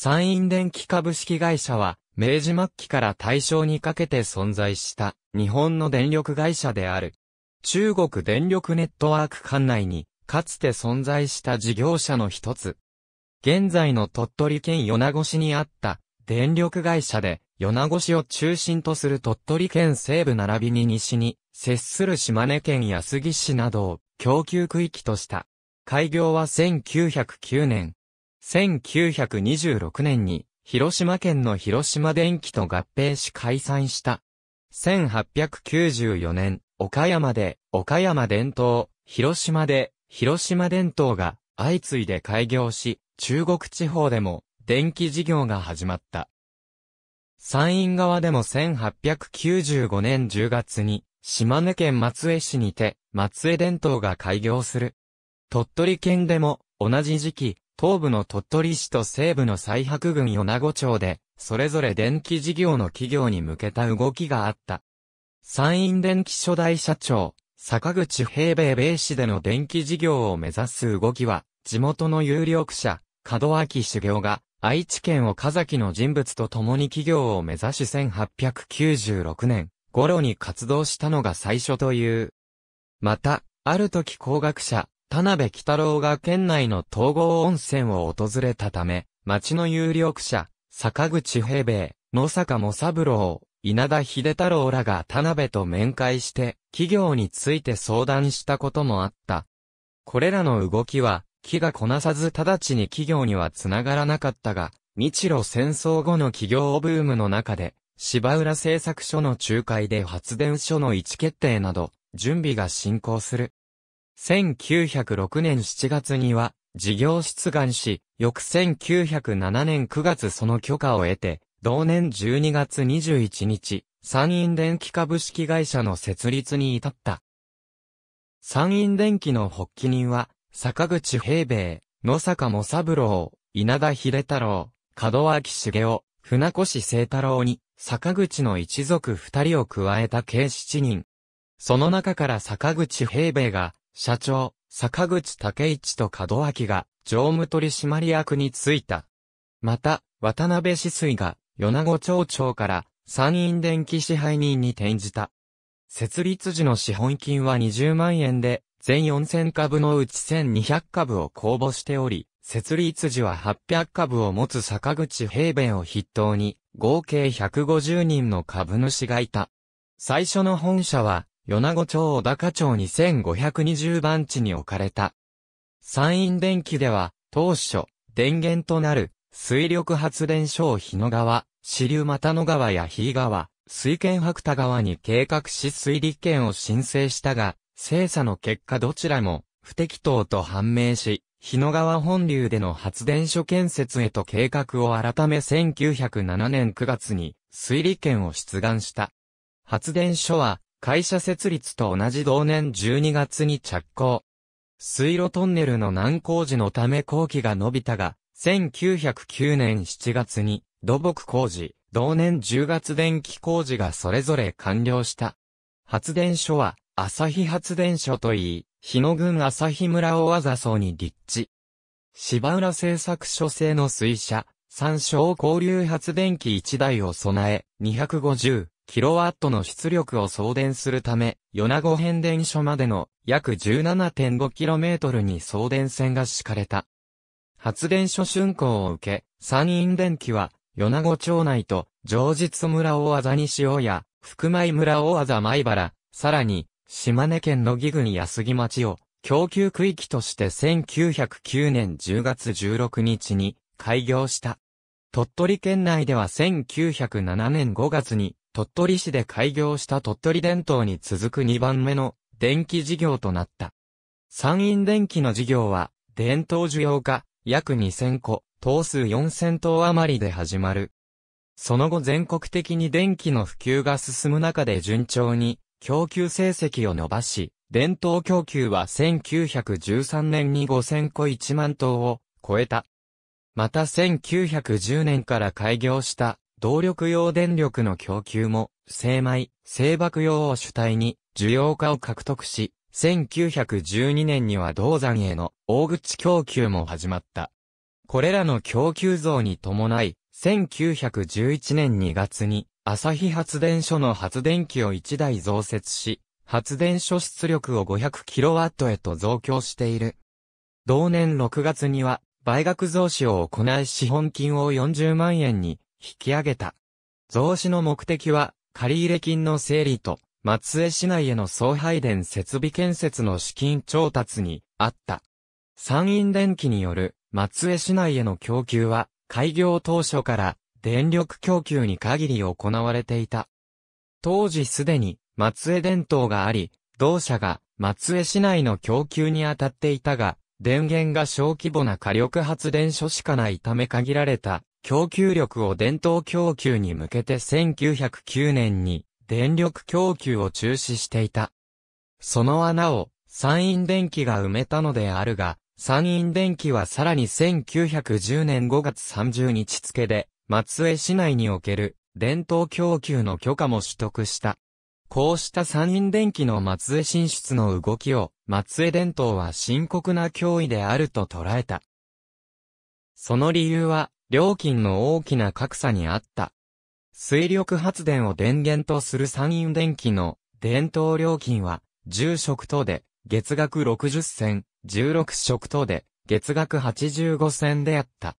山陰電気株式会社は、明治末期から大正にかけて存在した日本の電力会社である。中国電力ネットワーク管内にかつて存在した事業者の一つ。現在の鳥取県米子市にあった電力会社で米子市を中心とする鳥取県西部並びに西に接する島根県安来市などを供給区域とした。開業は1909年。1926年に広島県の広島電機と合併し解散した。1894年、岡山で岡山伝統、広島で広島伝統が相次いで開業し、中国地方でも電気事業が始まった。山陰側でも1895年10月に島根県松江市にて松江伝統が開業する。鳥取県でも同じ時期、東部の鳥取市と西部の西白郡米子町で、それぞれ電気事業の企業に向けた動きがあった。山陰電気初代社長、坂口平米米市での電気事業を目指す動きは、地元の有力者、門脇修行が、愛知県岡崎の人物と共に企業を目指し1896年頃に活動したのが最初という。また、ある時工学者、田辺喜太郎が県内の統合温泉を訪れたため、町の有力者、坂口平兵衛、野坂も三郎、稲田秀太郎らが田辺と面会して、企業について相談したこともあった。これらの動きは、気がこなさず直ちに企業にはつながらなかったが、日露戦争後の企業ブームの中で、芝浦製作所の仲介で発電所の位置決定など、準備が進行する。1906年7月には、事業出願し、翌1907年9月その許可を得て、同年12月21日、山陰電気株式会社の設立に至った。山陰電気の発起人は、坂口平兵衛、野坂も三郎、稲田秀太郎、門脇茂雄、船越清太郎に、坂口の一族二人を加えた計七人。その中から坂口平兵衛が、社長、坂口武一と門脇が、常務取締役に就いた。また、渡辺志水が、米子町長から、山陰電気支配人に転じた。設立時の資本金は20万円で、全4000株のうち1200株を公募しており、設立時は800株を持つ坂口平弁を筆頭に、合計150人の株主がいた。最初の本社は、米子町小高町に1520番地に置かれた。山陰電気では、当初、電源となる、水力発電所を日野川、支流又野川や日井川、水権白田川に計画し水利権を申請したが、精査の結果どちらも不適当と判明し、日野川本流での発電所建設へと計画を改め1907年9月に水利権を出願した。発電所は会社設立と同じ同年12月に着工。水路トンネルの難工事のため工期が伸びたが、1909年7月に土木工事、同年10月電気工事がそれぞれ完了した。発電所は、朝日発電所といい、日野郡朝日村大字荘に立地。芝浦製作所製の水車、三小交流発電機1台を備え、250、キロワットの出力を送電するため、米子変電所までの約 17.5km に送電線が敷かれた。発電所竣工を受け、山陰電機は、米子町内と、上実村大字西尾や、福米村大字米原、さらに、島根県の義郡安木町を、供給区域として1909年10月16日に開業した。鳥取県内では1907年5月に鳥取市で開業した鳥取電灯に続く2番目の電気事業となった。山陰電気の事業は、電灯需要が約2000個、灯数4000灯余りで始まる。その後全国的に電気の普及が進む中で順調に供給成績を伸ばし、電灯供給は1913年に5000個1万灯を超えた。また1910年から開業した動力用電力の供給も、精米、製爆用を主体に、需要化を獲得し、1912年には銅山への大口供給も始まった。これらの供給増に伴い、1911年2月に、朝日発電所の発電機を1台増設し、発電所出力を 500kW へと増強している。同年6月には、売額増資を行い資本金を40万円に引き上げた。増資の目的は、借入金の整理と、松江市内への送配電設備建設の資金調達にあった。山陰電機による松江市内への供給は、開業当初から電力供給に限り行われていた。当時すでに松江電灯があり、同社が松江市内の供給に当たっていたが、電源が小規模な火力発電所しかないため限られた供給力を電灯供給に向けて1909年に電力供給を中止していた。その穴を山陰電機が埋めたのであるが、山陰電機はさらに1910年5月30日付で、松江市内における伝統供給の許可も取得した。こうした山陰電機の松江進出の動きを、松江電灯は深刻な脅威であると捉えた。その理由は、料金の大きな格差にあった。水力発電を電源とする山陰電機の伝統料金は、住職等で月額60銭、16食等で、月額85銭であった。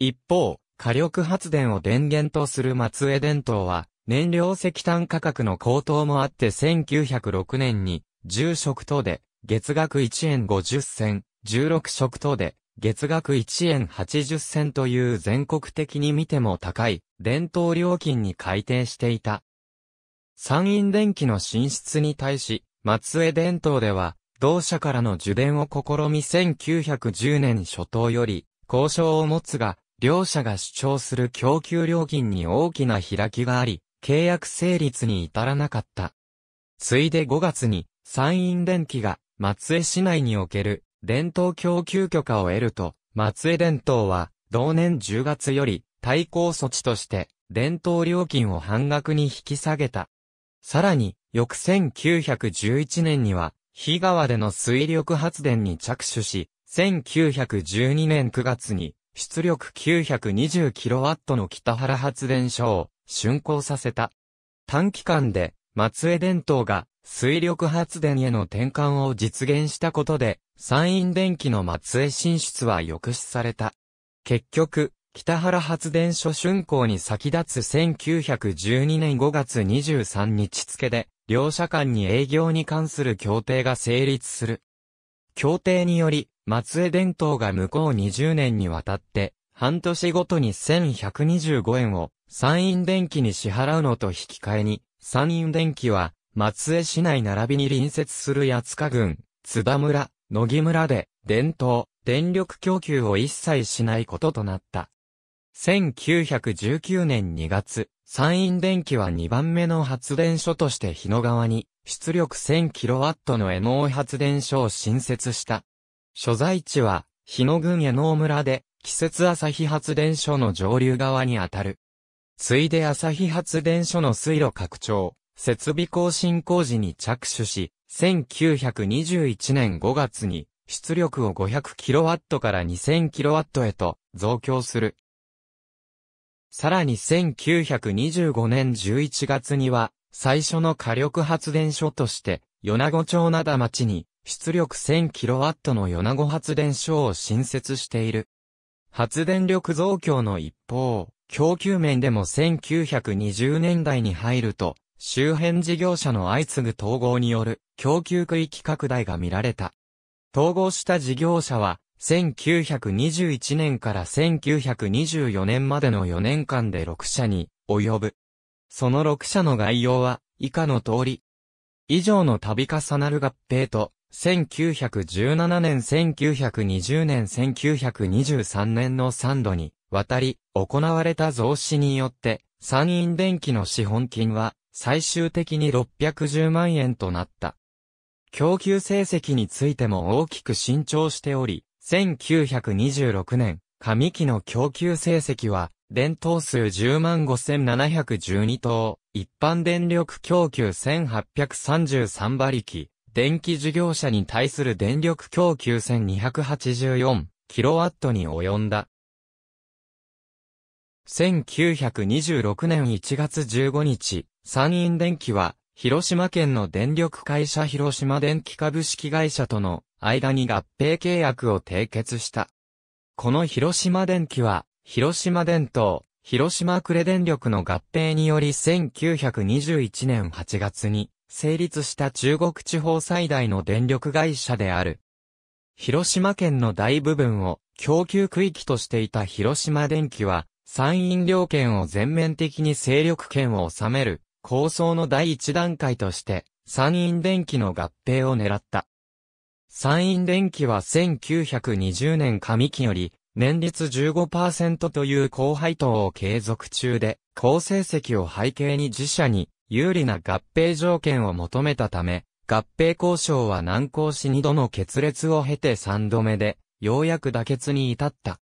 一方、火力発電を電源とする松江電灯は、燃料石炭価格の高騰もあって1906年に、10食等で、月額1円50銭、16食等で、月額1円80銭という全国的に見ても高い、電灯料金に改定していた。山陰電機の進出に対し、松江電灯では、同社からの受電を試み1910年初頭より交渉を持つが、両社が主張する供給料金に大きな開きがあり、契約成立に至らなかった。ついで5月に山陰電機が松江市内における伝統供給許可を得ると、松江電灯は同年10月より対抗措置として伝統料金を半額に引き下げた。さらに、翌1911年には日川での水力発電に着手し、1912年9月に出力 920kW の北原発電所を竣工させた。短期間で松江電灯が水力発電への転換を実現したことで、山陰電機の松江進出は抑止された。結局、北原発電所竣工に先立つ1912年5月23日付で、両者間に営業に関する協定が成立する。協定により、松江電灯が向こう20年にわたって、半年ごとに1125円を山陰電機に支払うのと引き換えに、山陰電機は、松江市内並びに隣接する八塚郡、津田村、野木村で、電灯、電力供給を一切しないこととなった。1919年2月、山陰電機は2番目の発電所として日野川に出力 1000kW の NO 発電所を新設した。所在地は日野郡江能村で季節朝日発電所の上流側にあたる。ついで朝日発電所の水路拡張、設備更新工事に着手し、1921年5月に出力を 500kW から 2000kW へと増強する。さらに1925年11月には、最初の火力発電所として、米子町灘町に、出力 1000kW の米子発電所を新設している。発電力増強の一方、供給面でも1920年代に入ると、周辺事業者の相次ぐ統合による供給区域拡大が見られた。統合した事業者は、1921年から1924年までの4年間で6社に及ぶ。その6社の概要は以下の通り。以上の度重なる合併と、1917年1920年1923年の3度に渡り行われた増資によって山陰電機の資本金は最終的に610万円となった。供給成績についても大きく伸長しており、1926年、上期の供給成績は、電灯数10万5712灯、一般電力供給1833馬力、電気事業者に対する電力供給1284キロワットに及んだ。1926年1月15日、山陰電気は、広島県の電力会社広島電気株式会社との間に合併契約を締結した。この広島電気は、広島電灯、広島呉電力の合併により1921年8月に成立した中国地方最大の電力会社である。広島県の大部分を供給区域としていた広島電機は、山陰両県を全面的に勢力圏を収める構想の第一段階として、山陰電機の合併を狙った。山陰電機は1920年上期より、年率15%という高配当を継続中で、好成績を背景に自社に有利な合併条件を求めたため、合併交渉は難航し2度の決裂を経て3度目で、ようやく妥結に至った。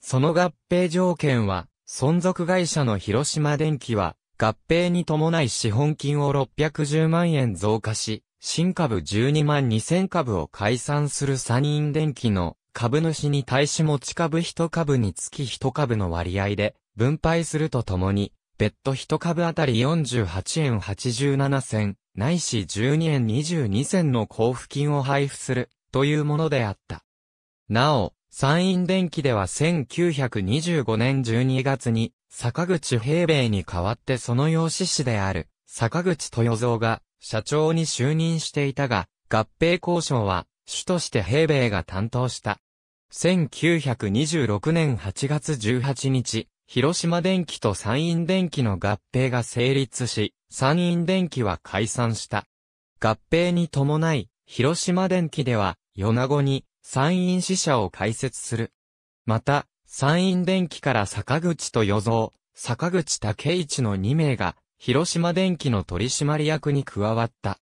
その合併条件は、存続会社の広島電機は、合併に伴い資本金を610万円増加し、新株12万2000株を解散するサニーン電機の株主に対し持ち株1株につき1株の割合で分配するとともに、別途1株あたり48円87銭、ないし12円22銭の交付金を配布する、というものであった。なお、山陰電機では1925年12月に、坂口平兵衛に代わってその養子師である、坂口豊蔵が、社長に就任していたが、合併交渉は、主として平兵衛が担当した。1926年8月18日、広島電機と山陰電機の合併が成立し、山陰電機は解散した。合併に伴い、広島電機では、米子に山陰支社を開設する。また、山陰電機から坂口と与蔵、坂口武一の2名が、広島電機の取締役に加わった。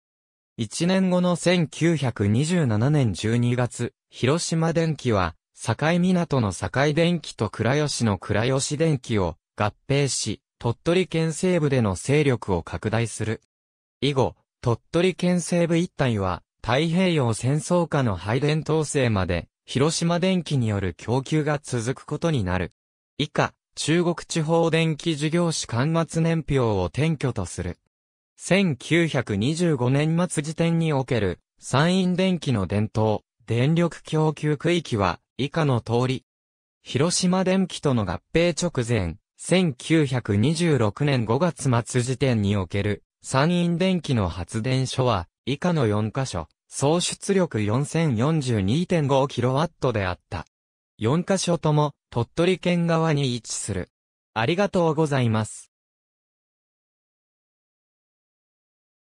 1年後の1927年12月、広島電機は、境港の境電機と倉吉の倉吉電機を合併し、鳥取県西部での勢力を拡大する。以後、鳥取県西部一帯は、太平洋戦争下の配電統制まで、広島電機による供給が続くことになる。以下、中国地方電気事業士間末年表を転居とする。1925年末時点における山陰電機の伝統、電力供給区域は以下の通り。広島電機との合併直前、1926年5月末時点における山陰電機の発電所は以下の4箇所、総出力 4042.5kW であった。4箇所とも鳥取県側に位置する。ありがとうございます。